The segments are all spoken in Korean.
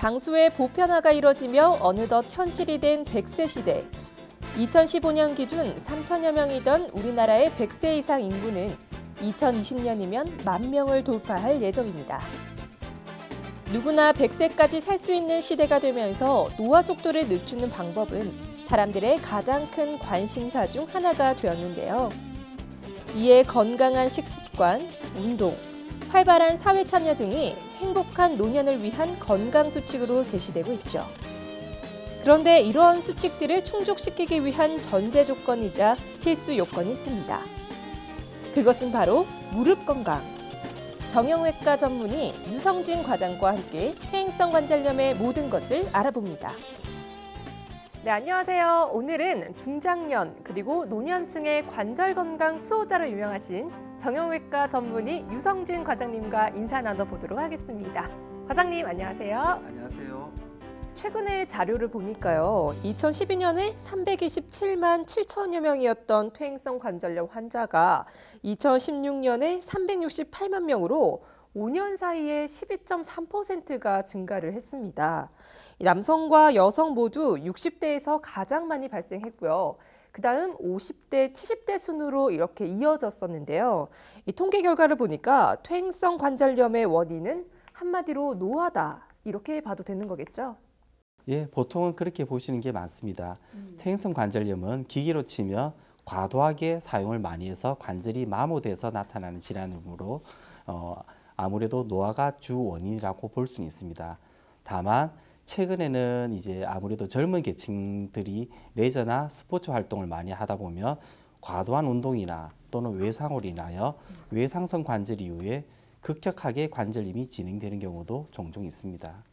장수의 보편화가 이뤄지며 어느덧 현실이 된 100세 시대. 2015년 기준 3천여 명이던 우리나라의 100세 이상 인구는 2020년이면 만 명을 돌파할 예정입니다. 누구나 100세까지 살 수 있는 시대가 되면서 노화 속도를 늦추는 방법은 사람들의 가장 큰 관심사 중 하나가 되었는데요. 이에 건강한 식습관, 운동, 활발한 사회 참여 등이 행복한 노년을 위한 건강 수칙으로 제시되고 있죠. 그런데 이러한 수칙들을 충족시키기 위한 전제 조건이자 필수 요건이 있습니다. 그것은 바로 무릎 건강. 정형외과 전문의 유성진 과장과 함께 퇴행성 관절염의 모든 것을 알아봅니다. 네, 안녕하세요. 오늘은 중장년 그리고 노년층의 관절 건강 수호자로 유명하신 정형외과 전문의 유성진 과장님과 인사 나눠보도록 하겠습니다. 과장님 안녕하세요. 안녕하세요. 최근에 자료를 보니까요. 2012년에 327만 7천여 명이었던 퇴행성 관절염 환자가 2016년에 368만 명으로 5년 사이에 12.3%가 증가를 했습니다. 남성과 여성 모두 60대에서 가장 많이 발생했고요. 그 다음 50대, 70대 순으로 이렇게 이어졌었는데요. 이 통계 결과를 보니까 퇴행성 관절염의 원인은 한마디로 노화다. 이렇게 봐도 되는 거겠죠? 예, 보통은 그렇게 보시는 게 맞습니다. 음. 퇴행성 관절염은 기계로 치면 과도하게 사용을 많이 해서 관절이 마모돼서 나타나는 질환이므로 어, 아무래도 노화가 주 원인이라고 볼 수는 있습니다. 다만 최근에는 이제 아무래도 젊은 계층들이 레저나 스포츠 활동을 많이 하다 보면 과도한 운동이나 또는 외상으로 인하여 외상성 관절 이후에 급격하게 관절염이 진행되는 경우도 종종 있습니다.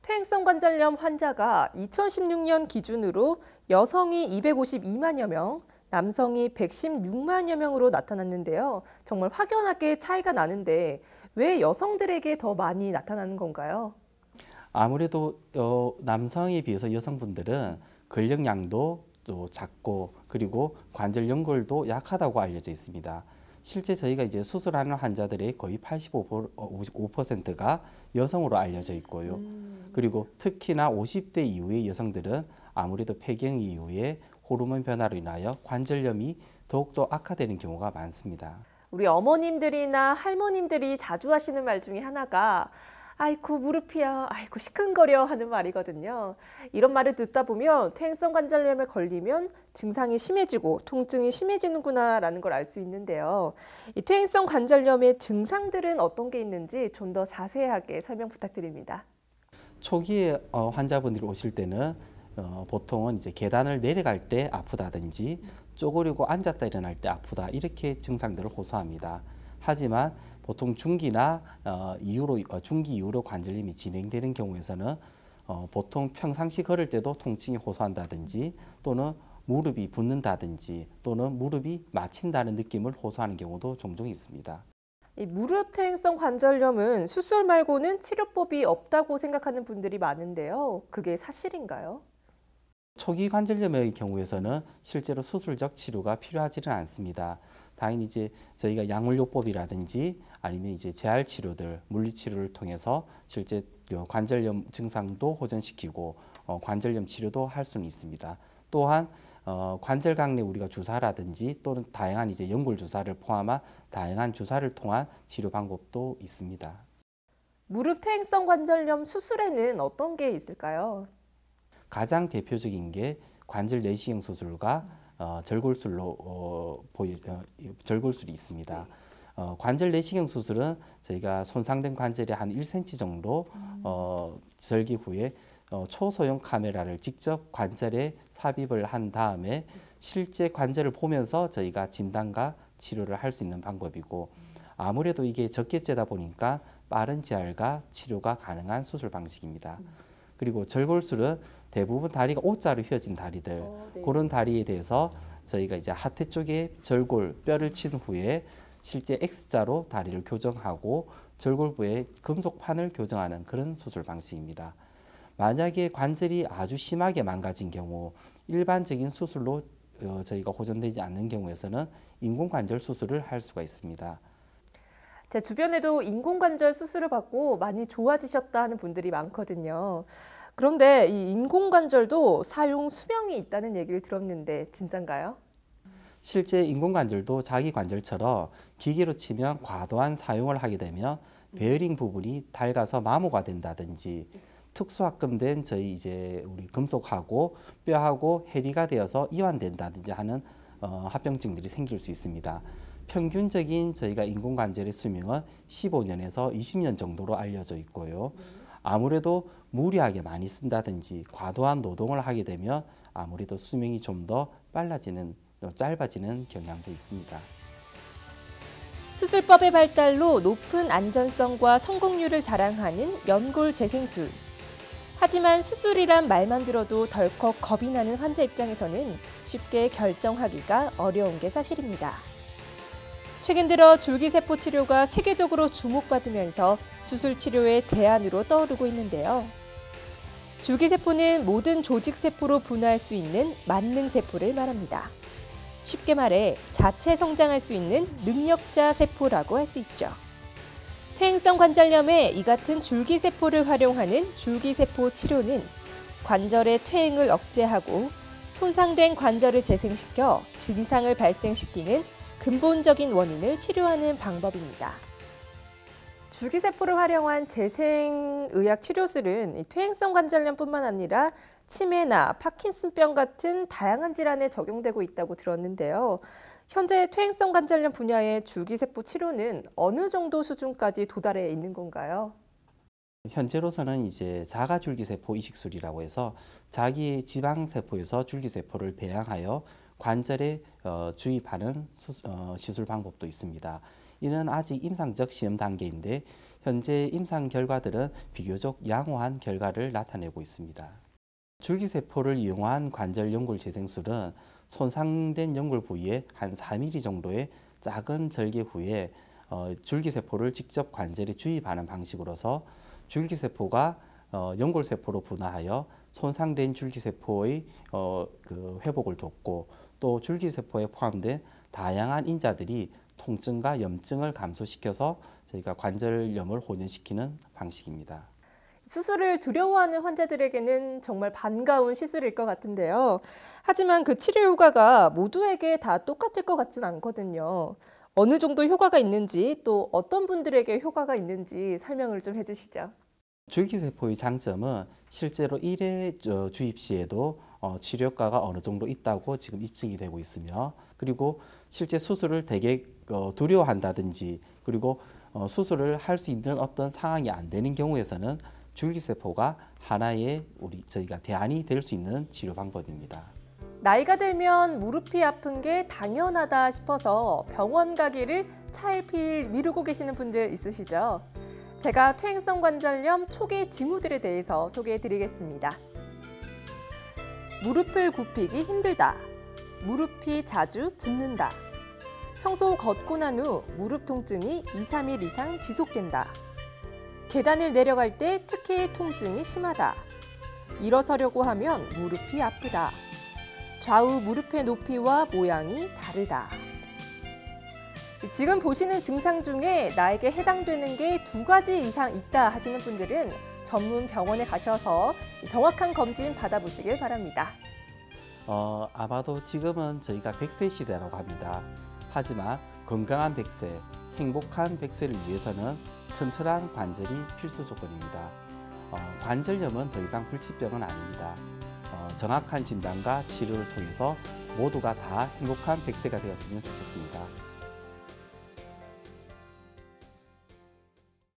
퇴행성 관절염 환자가 2016년 기준으로 여성이 252만여 명, 남성이 116만여 명으로 나타났는데요. 정말 확연하게 차이가 나는데 왜 여성들에게 더 많이 나타나는 건가요? 아무래도 어, 남성에 비해서 여성분들은 근력량도 또 작고 그리고 관절 연골도 약하다고 알려져 있습니다. 실제 저희가 이제 수술하는 환자들의 거의 85%가 어, 여성으로 알려져 있고요. 음. 그리고 특히나 50대 이후의 여성들은 아무래도 폐경 이후에 호르몬 변화로 인하여 관절염이 더욱더 악화되는 경우가 많습니다. 우리 어머님들이나 할머님들이 자주 하시는 말 중에 하나가 아이고 무릎이야, 아이고 시큰거려 하는 말이거든요. 이런 말을 듣다 보면 퇴행성 관절염에 걸리면 증상이 심해지고 통증이 심해지는구나 라는 걸 알 수 있는데요. 이 퇴행성 관절염의 증상들은 어떤 게 있는지 좀 더 자세하게 설명 부탁드립니다. 초기에 어, 환자분들이 오실 때는 어, 보통은 이제 계단을 내려갈 때 아프다든지 쪼그리고 앉았다 일어날 때 아프다 이렇게 증상들을 호소합니다. 하지만 보통 중기나 어, 이후로 어, 중기 이후로 관절염이 진행되는 경우에서는 어, 보통 평상시 걸을 때도 통증이 호소한다든지 또는 무릎이 붓는다든지 또는 무릎이 마친다는 느낌을 호소하는 경우도 종종 있습니다. 이 무릎 퇴행성 관절염은 수술 말고는 치료법이 없다고 생각하는 분들이 많은데요. 그게 사실인가요? 초기 관절염의 경우에서는 실제로 수술적 치료가 필요하지는 않습니다. 다행히 이제 저희가 약물요법이라든지 아니면 이제 재활 치료들, 물리 치료를 통해서 실제 관절염 증상도 호전시키고 어, 관절염 치료도 할 수는 있습니다. 또한 어, 관절 강내 우리가 주사라든지 또는 다양한 이제 연골 주사를 포함한 다양한 주사를 통한 치료 방법도 있습니다. 무릎 퇴행성 관절염 수술에는 어떤 게 있을까요? 가장 대표적인 게 관절 내시경 수술과 어, 절골술로 어, 보이 어, 절골술이 있습니다. 어, 관절 내시경 수술은 저희가 손상된 관절의 한 1cm 정도 어, 절기 후에 어, 초소형 카메라를 직접 관절에 삽입을 한 다음에 실제 관절을 보면서 저희가 진단과 치료를 할 수 있는 방법이고 아무래도 이게 적개죄다 보니까 빠른 재활과 치료가 가능한 수술 방식입니다. 그리고 절골술은 대부분 다리가 O자로 휘어진 다리들 어, 네. 그런 다리에 대해서 저희가 이제 하태 쪽에 절골 뼈를 친 후에 실제 X자로 다리를 교정하고 절골부에 금속판을 교정하는 그런 수술 방식입니다. 만약에 관절이 아주 심하게 망가진 경우 일반적인 수술로 어, 저희가 호전되지 않는 경우에서는 인공관절 수술을 할 수가 있습니다. 제 주변에도 인공관절 수술을 받고 많이 좋아지셨다 하는 분들이 많거든요. 그런데 이 인공관절도 사용 수명이 있다는 얘기를 들었는데 진짠가요? 실제 인공관절도 자기 관절처럼 기계로 치면 과도한 사용을 하게 되면 베어링 부분이 닳아서 마모가 된다든지 특수합금된 저희 이제 우리 금속하고 뼈하고 해리가 되어서 이완된다든지 하는 어, 합병증들이 생길 수 있습니다. 평균적인 저희가 인공관절의 수명은 15년에서 20년 정도로 알려져 있고요. 아무래도 무리하게 많이 쓴다든지 과도한 노동을 하게 되면 아무래도 수명이 좀 더 빨라지는 짧아지는 경향도 있습니다. 수술법의 발달로 높은 안전성과 성공률을 자랑하는 연골 재생술. 하지만 수술이란 말만 들어도 덜컥 겁이 나는 환자 입장에서는 쉽게 결정하기가 어려운 게 사실입니다. 최근 들어 줄기세포 치료가 세계적으로 주목받으면서 수술 치료의 대안으로 떠오르고 있는데요. 줄기세포는 모든 조직세포로 분화할 수 있는 만능세포를 말합니다. 쉽게 말해 자체 성장할 수 있는 능력자 세포라고 할 수 있죠. 퇴행성 관절염에 이 같은 줄기세포를 활용하는 줄기세포 치료는 관절의 퇴행을 억제하고 손상된 관절을 재생시켜 증상을 발생시키는 근본적인 원인을 치료하는 방법입니다. 줄기세포를 활용한 재생의학 치료술은 퇴행성 관절염뿐만 아니라 치매나 파킨슨병 같은 다양한 질환에 적용되고 있다고 들었는데요. 현재 퇴행성 관절염 분야의 줄기세포 치료는 어느 정도 수준까지 도달해 있는 건가요? 현재로서는 이제 자가줄기세포 이식술이라고 해서 자기 지방세포에서 줄기세포를 배양하여 관절에 어, 주입하는 수, 어, 시술 방법도 있습니다. 이는 아직 임상적 시험 단계인데 현재 임상 결과들은 비교적 양호한 결과를 나타내고 있습니다. 줄기세포를 이용한 관절 연골 재생술은 손상된 연골 부위에 한 4mm 정도의 작은 절개 후에 어, 줄기세포를 직접 관절에 주입하는 방식으로서 줄기세포가 어, 연골세포로 분화하여 손상된 줄기세포의 어, 그 회복을 돕고 또 줄기세포에 포함된 다양한 인자들이 통증과 염증을 감소시켜서 저희가 관절염을 호전시키는 방식입니다. 수술을 두려워하는 환자들에게는 정말 반가운 시술일 것 같은데요. 하지만 그 치료 효과가 모두에게 다 똑같을 것 같진 않거든요. 어느 정도 효과가 있는지 또 어떤 분들에게 효과가 있는지 설명을 좀 해주시죠. 줄기세포의 장점은 실제로 1회 주입 시에도 어, 치료 효과가 어느 정도 있다고 지금 입증이 되고 있으며 그리고 실제 수술을 되게 어, 두려워한다든지 그리고 어, 수술을 할 수 있는 어떤 상황이 안 되는 경우에서는 줄기세포가 하나의 우리 저희가 대안이 될 수 있는 치료 방법입니다. 나이가 들면 무릎이 아픈 게 당연하다 싶어서 병원 가기를 차일피일 미루고 계시는 분들 있으시죠? 제가 퇴행성 관절염 초기 징후들에 대해서 소개해 드리겠습니다. 무릎을 굽히기 힘들다. 무릎이 자주 붓는다. 평소 걷고 난 후 무릎 통증이 2, 3일 이상 지속된다. 계단을 내려갈 때 특히 통증이 심하다. 일어서려고 하면 무릎이 아프다. 좌우 무릎의 높이와 모양이 다르다. 지금 보시는 증상 중에 나에게 해당되는 게 두 가지 이상 있다 하시는 분들은 전문 병원에 가셔서 정확한 검진 받아보시길 바랍니다. 어, 아마도 지금은 저희가 100세 시대라고 합니다. 하지만 건강한 100세, 행복한 100세를 위해서는 튼튼한 관절이 필수 조건입니다. 어, 관절염은 더 이상 불치병은 아닙니다. 어, 정확한 진단과 치료를 통해서 모두가 다 행복한 100세가 되었으면 좋겠습니다.